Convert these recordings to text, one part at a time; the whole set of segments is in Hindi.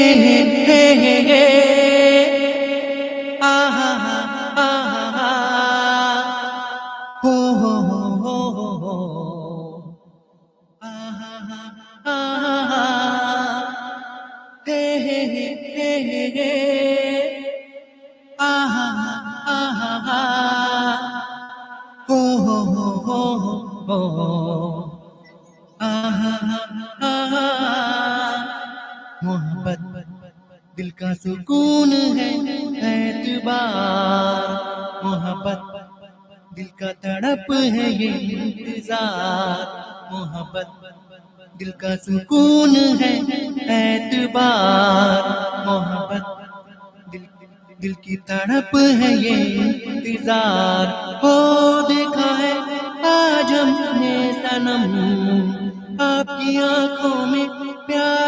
हे दिल का सुकून है एतबार मोहब्बत। दिल का तड़प है ये इंतज़ार, मोहब्बत। दिल का सुकून है एतबार मोहब्बत। दिल दिल की तड़प है ये इंतज़ार। हो देखा है, आज हमने सनम। आपकी आँखों में प्यार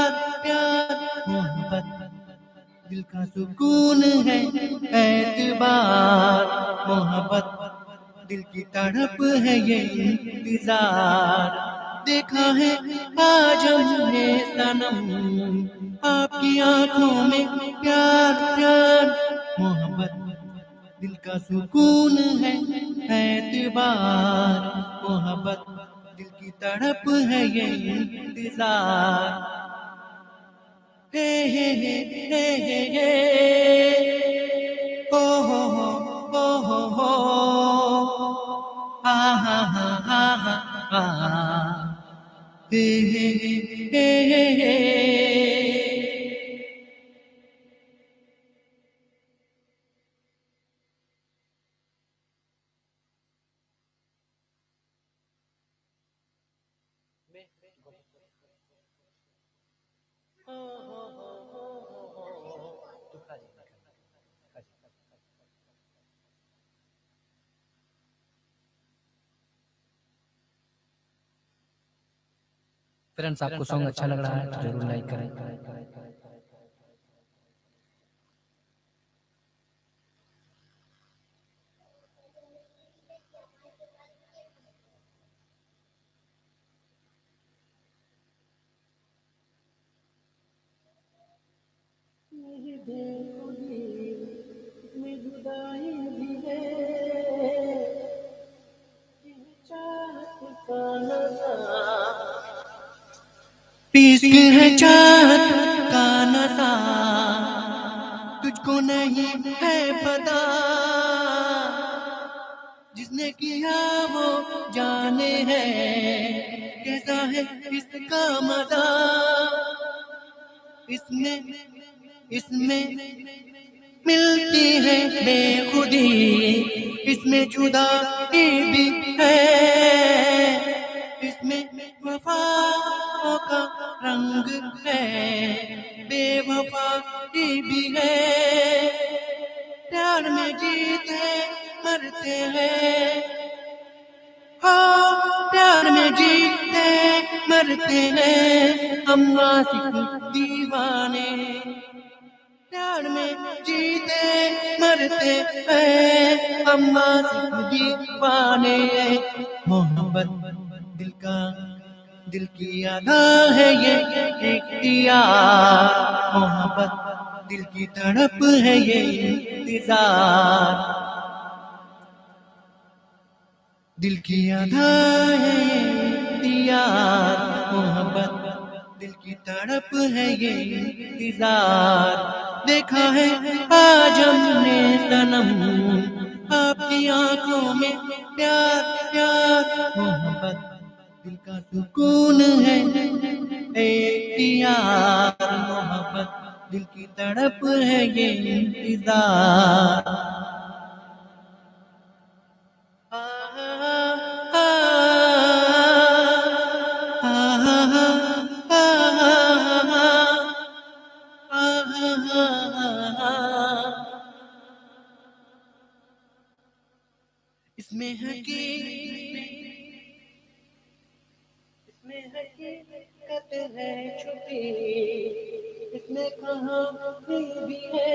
दिल का सुकून है एतबार मोहब्बत, दिल की तड़प है ये इंतज़ार। देखा है आज हमने सनम, आपकी आँखों में प्यार प्यार। मोहब्बत, दिल का सुकून है एतबार मोहब्बत, दिल की तड़प है ये इंतज़ार। Hey, hey, hey, hey. Oh, oh, oh. Ah, ah, ah, ah, ah. Hey, hey, hey. Oh, oh. Friends आपको सॉन्ग अच्छा लग रहा है तो ज़रूर लाइक करें। इश्क है चाहत का नशा तुझको नहीं है पता। जिसने किया वो जाने है कैसा है इसका मज़ा इसमें इसमें मिलती है बेखुदी। इसमें जुदा भी है। इसमें वफाओं का रंग है। बेवफा भी है। प्यार में जीते मरते हैं। हाँ प्यार में जीते मरते हैं। आशिक दीवाने। प्यार में जीते, मरते हैं। हम आशिक दीवाने मोहब्बत दिल का दिल की अदा है ये इख्तियार मोहब्बत दिल की तड़प है ये इंतज़ार। दिल की अदा है ये इख्तियार मोहब्बत दिल की तड़प है ये इंतज़ार। देखा है, आज हमने सनम। आपकी आँखों में प्यार प्यार, मोहब्बत। दिल का सुकून है, एक मोहब्बत। दिल की तड़प है ये इंतज़ार। इसमें हकीकत है छुपी। इसमें कहानी भी है?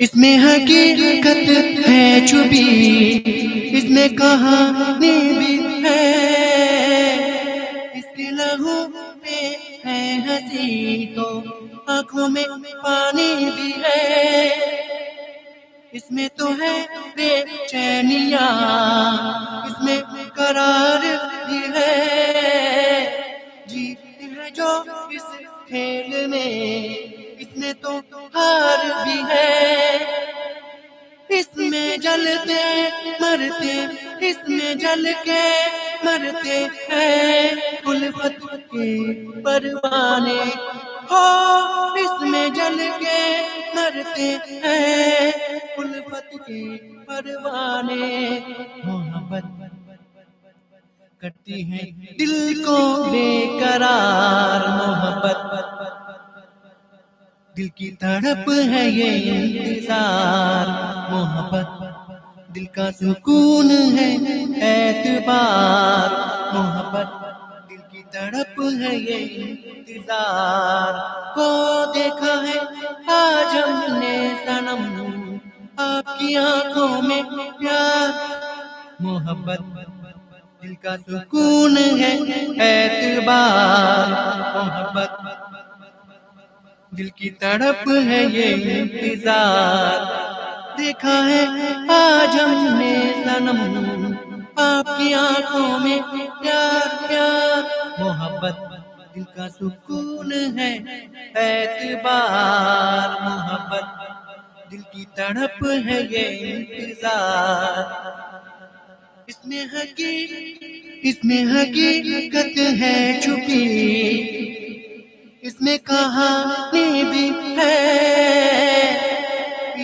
इसमें हकीकत है छुपी। इसमें कहानी भी है? इसके लहू पे है हँसी तो आँखों में पानी भी है। इसमें तो है बेचैनिया, इसमें करार भी है। जीत है जो इस खेल में, इसमें तो हार भी है। इसमें जलते मरते, इसमें जल के मरते हैं। उल्फत के परवाने, हो इसमें जल के मरते हैं। उल्फत के परवाने मोहब्बत करती है। दिल को बेकरार मोहब्बत। दिल की तड़प है ये इंतज़ार मोहब्बत। दिल का सुकून है एतबार मोहब्बत। दिल की तड़प है ये इंतज़ार। को देखा है आँखों में प्यार। मोहब्बत दिल का सुकून है एतबार मोहब्बत दिल की तड़प है ये इंतज़ार। देखा है आज हमने सनम, आपकी आँखों में प्यार प्यार। मोहब्बत दिल का सुकून है एतबार मोहब्बत दिल की तड़प है ये इंतज़ार। इसमें हकी इसमें हकीकत है छुपी। इसमें कहानी भी है।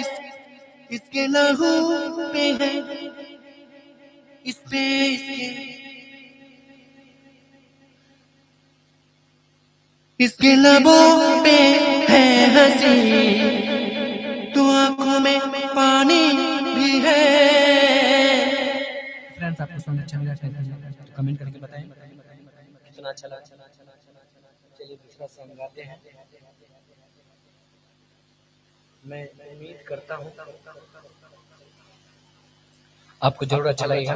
इस, इसके लहू पे है। इस पे इसके इसके लबों पे है हँसी। सॉन्ग अच्छा लगा तो कमेंट करके बताएँ। कितना अच्छा लगा। चलिए दूसरा सॉन्ग गाते हैं। मैं उम्मीद करता हूँ आपको ज़रूर अच्छा लगेगा।